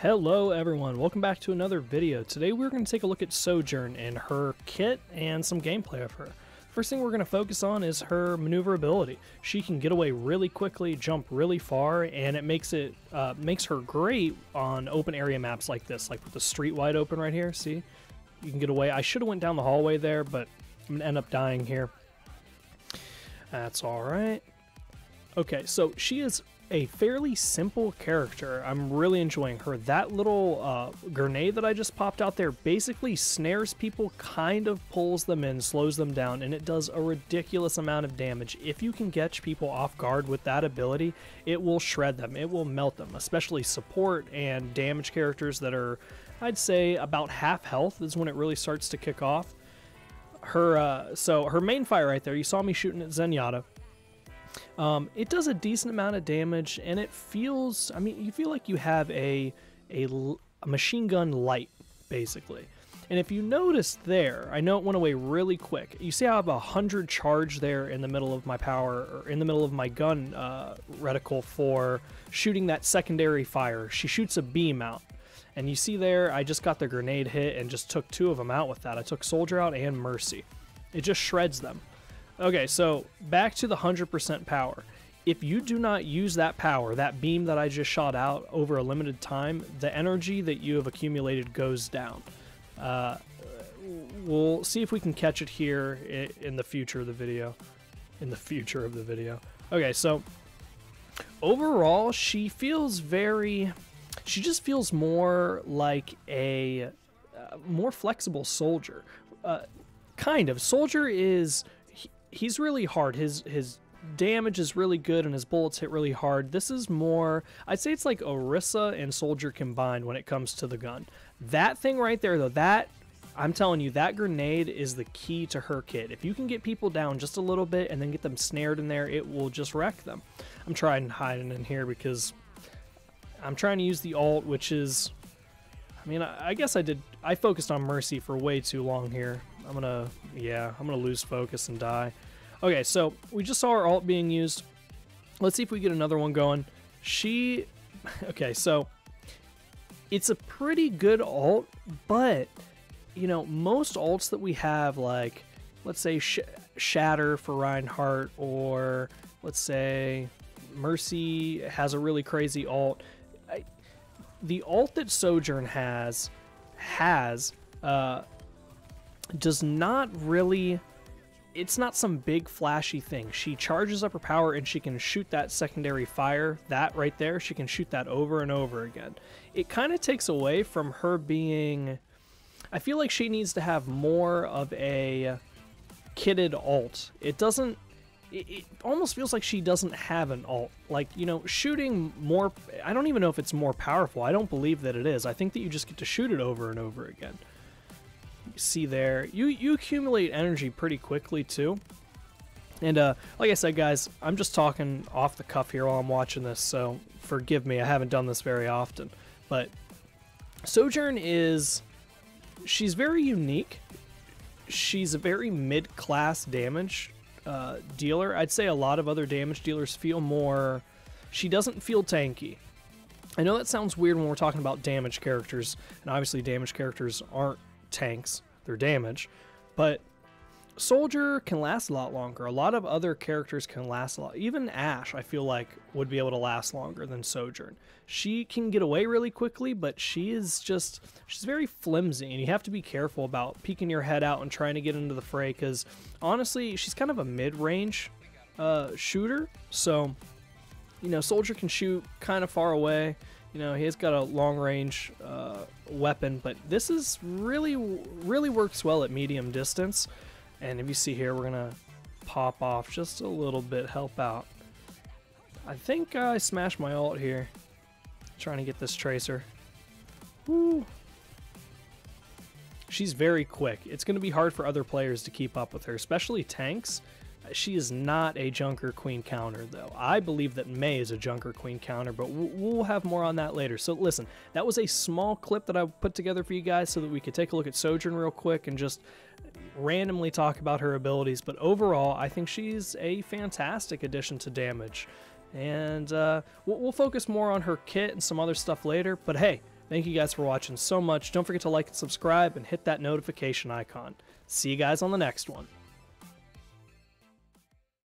Hello everyone, welcome back to another video. Today we're going to take a look at Sojourn and her kit and some gameplay of her. First thing we're going to focus on is her maneuverability. She can get away really quickly, jump really far, and it makes it uh, makes her great on open area maps like this, like with the street wide open right here. See, you can get away. I should have went down the hallway there, but I'm gonna end up dying here. That's all right. Okay, so she is a fairly simple character. I'm really enjoying her. That little uh, grenade that I just popped out there basically snares people, kind of pulls them in, slows them down, and it does a ridiculous amount of damage. If you can catch people off guard with that ability, it will shred them. It will melt them, especially support and damage characters that are, I'd say, about half health is when it really starts to kick off. Her, uh, so her main fire right there, you saw me shooting at Zenyatta um, it does a decent amount of damage, and it feels. I mean, you feel like you have a a, a machine gun light, basically. And if you notice there, I know it went away really quick. You see I have a hundred charge there in the middle of my power, or in the middle of my gun uh, reticle for shooting that secondary fire. She shoots a beam out. And you see there, I just got the grenade hit and just took two of them out with that. I took Soldier out and Mercy. It just shreds them. Okay, so back to the 100% power. If you do not use that power, that beam that I just shot out over a limited time, the energy that you have accumulated goes down. Uh, we'll see if we can catch it here in the future of the video. In the future of the video. Okay, so overall, she feels very. She just feels more like a uh, more flexible soldier. Uh, kind of. Soldier is he's really hard. His his damage is really good and his bullets hit really hard. This is more, I'd say it's like Orisa and Soldier combined when it comes to the gun. That thing right there though, that, I'm telling you, that grenade is the key to her kit. If you can get people down just a little bit and then get them snared in there, it will just wreck them. I'm trying hiding in here because I'm trying to use the alt, which is, I mean, I, I guess I did, I focused on Mercy for way too long here. I'm gonna, yeah, I'm gonna lose focus and die. Okay, so we just saw our alt being used. Let's see if we get another one going. She, okay, so it's a pretty good alt, but, you know, most alts that we have, like, let's say Sh Shatter for Reinhardt, or let's say Mercy has a really crazy alt. I, the alt that Sojourn has, has, uh, does not really it's not some big flashy thing. She charges up her power and she can shoot that secondary fire, that right there, she can shoot that over and over again. It kind of takes away from her being I feel like she needs to have more of a kitted alt. It doesn't it, almost feels like she doesn't have an alt. Like, you know, shooting more I don't even know if it's more powerful. I don't believe that it is. I think that you just get to shoot it over and over again see there. You, you accumulate energy pretty quickly too. And uh, like I said, guys, I'm just talking off the cuff here while I'm watching this, so forgive me. I haven't done this very often. But Sojourn is... She's very unique. She's a very mid-class damage uh, dealer. I'd say a lot of other damage dealers feel more... She doesn't feel tanky. I know that sounds weird when we're talking about damage characters, and obviously damage characters aren't tanks, their damage, but Soldier can last a lot longer. A lot of other characters can last a lot. Even Ashe, I feel like, would be able to last longer than Sojourn. She can get away really quickly, but she is just, she's very flimsy, and you have to be careful about peeking your head out and trying to get into the fray, because honestly, she's kind of a mid-range uh, shooter, so, you know, Soldier can shoot kind of far away, you know, he's got a long range uh, weapon, but this is really, really works well at medium distance. And if you see here, we're to pop off just a little bit, help out. I think I smashed my ult here. Trying to get this Tracer. Woo. She's very quick. It's going to be hard for other players to keep up with her, especially tanks. She is not a Junker Queen counter, though. I believe that Mei is a Junker Queen counter, but we'll have more on that later. So listen, that was a small clip that I put together for you guys so that we could take a look at Sojourn real quick and just randomly talk about her abilities. But overall, I think she's a fantastic addition to damage. And uh, we'll, we'll focus more on her kit and some other stuff later. But hey, Thank you guys for watching so much. Don't forget to like and subscribe and hit that notification icon. See you guys on the next one.